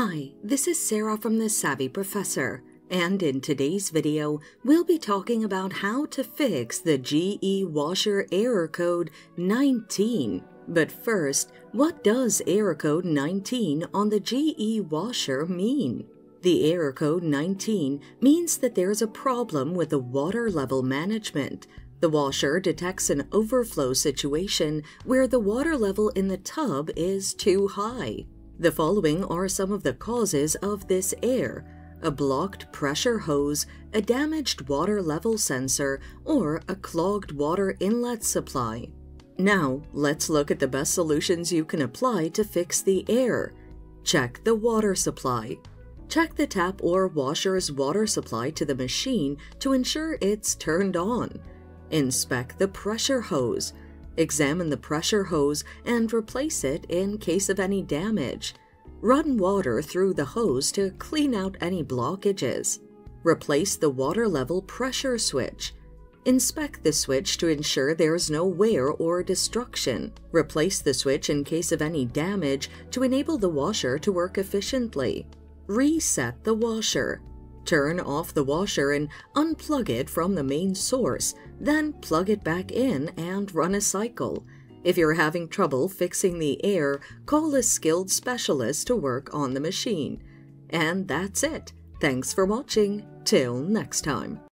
Hi, this is Sarah from The Savvy Professor, and in today's video, we'll be talking about how to fix the GE washer error code 19. But first, what does error code 19 on the GE washer mean? The error code 19 means that there's a problem with the water level management. The washer detects an overflow situation where the water level in the tub is too high. The following are some of the causes of this error a blocked pressure hose, a damaged water level sensor, or a clogged water inlet supply. Now, let's look at the best solutions you can apply to fix the error. Check the water supply. Check the tap or washer's water supply to the machine to ensure it's turned on. Inspect the pressure hose. Examine the pressure hose and replace it in case of any damage. Run water through the hose to clean out any blockages. Replace the water level pressure switch. Inspect the switch to ensure there is no wear or destruction. Replace the switch in case of any damage to enable the washer to work efficiently. Reset the washer. Turn off the washer and unplug it from the main source, then plug it back in and run a cycle. If you're having trouble fixing the air, call a skilled specialist to work on the machine. And that's it. Thanks for watching. Till next time.